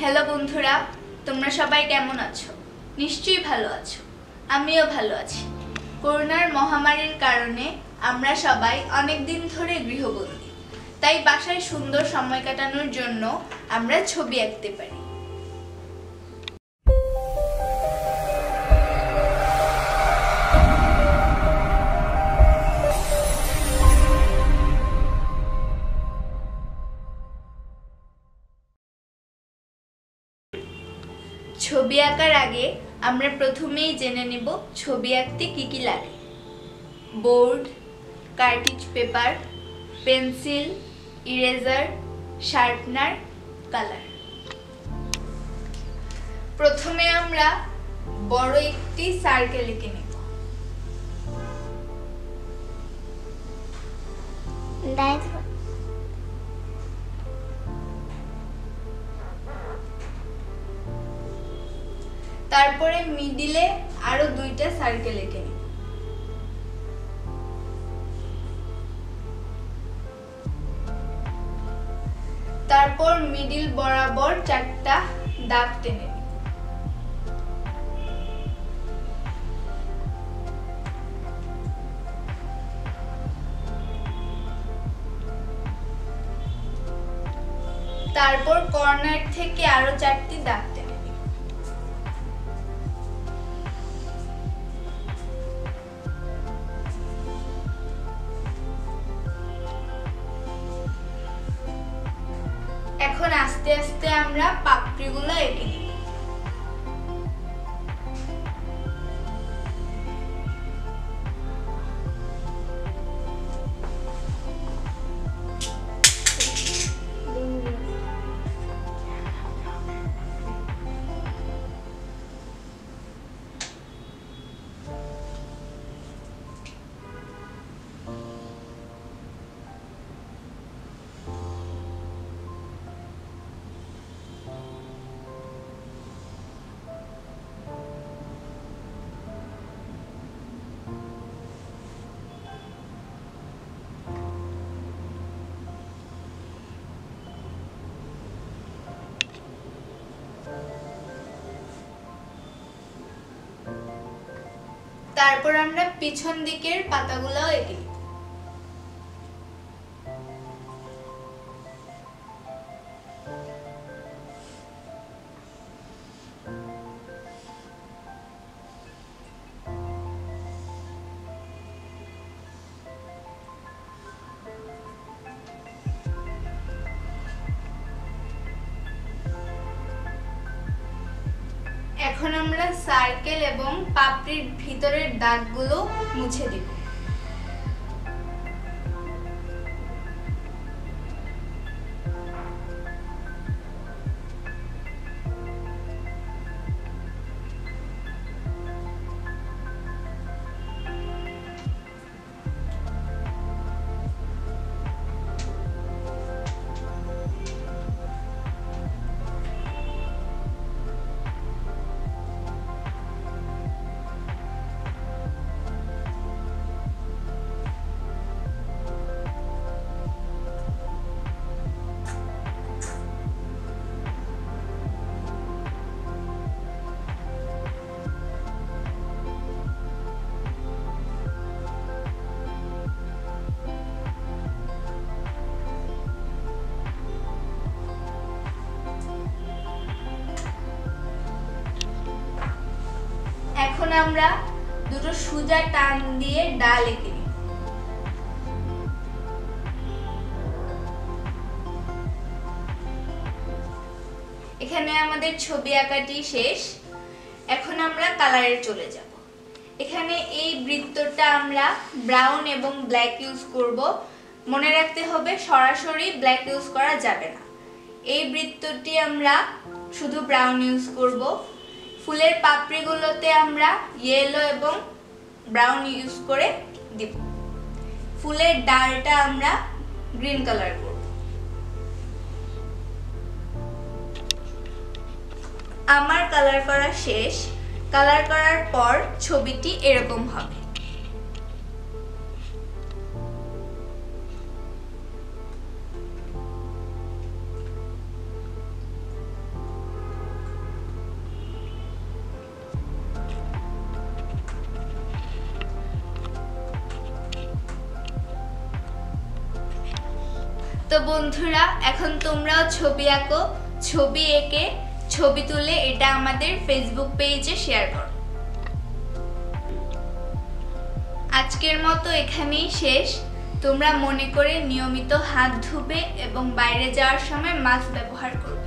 Hello বন্ধুরা, তোমরা সবাই কেমন আছো? নিশ্চয়ই ভালো আছো। আমিও ভালো আছি। করোনার মহামারীর কারণে আমরা সবাই অনেক দিন ধরে গৃহবন্দী। তাই বাসায় সুন্দর সময় কাটানোর জন্য আমরা ছবি আঁকতে পারি। ছবি আঁকার আগে আমরা প্রথমেই জেনে নেব ছবি আঁকতে কি কি লাগে। Board, cartridge paper, pencil, eraser, sharpener, colour. প্রথমে আমরা বড় একটি সার্কেল এঁকে নেব। That's তারপরে মিডিলে আরও দুইটা সার্কেল এঁকে তারপর মিডিল বরাবর চারটা দাগ টেনে তারপর কর্নার থেকে আরও চারটি দাগ। এখন আস্তে আস্তে আমরা পাপড়িগুলো এঁকে নিব তারপর আমরা পিছন দিকের পাতাগুলোও এঁকে এখন আমরা সার্কেল এবং পাপড়ির ভিতরের দাগগুলো মুছে দিব। আমরা দুটো সুজা টান দিয়ে ডাল এঁকে এখানে আমাদের ছবি আঁকাটি শেষ। এখন আমরা কালারে চলে যাব। এখানে এই বৃত্তটা আমরা ব্রাউন এবং ব্ল্যাক ইউজ করব। মনে রাখতে হবে, সরাসরি ব্ল্যাক ইউজ করা যাবে না। এই বৃত্তটি আমরা শুধু ব্রাউন ইউজ করব। ফুলের পাপড়িগুলোতে আমরা ইয়েলো এবং ব্রাউন ইউজ করে দিব। ফুলের ডালটা আমরা গ্রিন কালার করব। আমার কালার করা শেষ। কালার করার পর ছবিটি এরকম হবে। তো বন্ধুরা, এখন তোমরাও ছবি আঁকো, ছবি এঁকে ছবি তুলে এটা আমাদের ফেসবুক পেজে শেয়ার করো। আজকের মতো এখানেই শেষ। তোমরা মনে করে নিয়মিত হাত ধুবে এবং বাইরে যাওয়ার সময় মাস্ক ব্যবহার করবে।